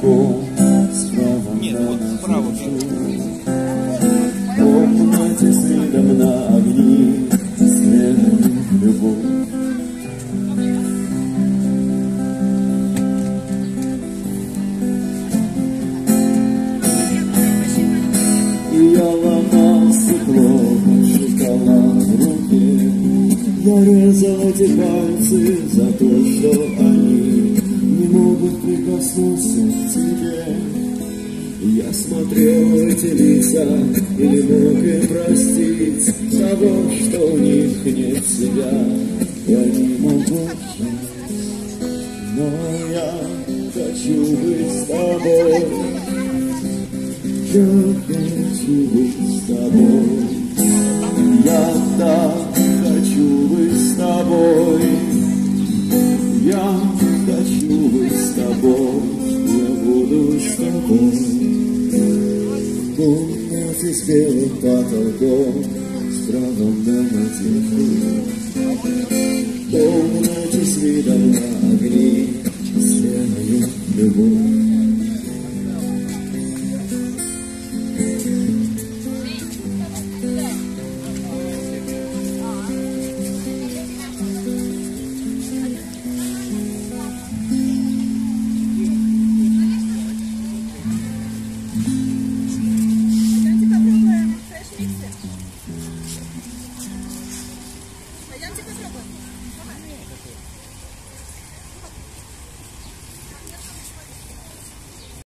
потолком Справа Нет, вот справа. комнате с видом на огни Следует любовь я ломал стекло, шоколад в руке Я резал эти пальцы за то, что прикоснуться к тебе. Я смотрел в эти лица И не мог им простить Того, что у них нет себя. Я не могу но я хочу быть с тобой. Я хочу быть с тобой, я так хочу быть с тобой, я хочу быть с тобой, я буду с тобой. Комнате с белым потолком, с правом на мотиву. Комнате с видом на огни, с любовь. Nanti kita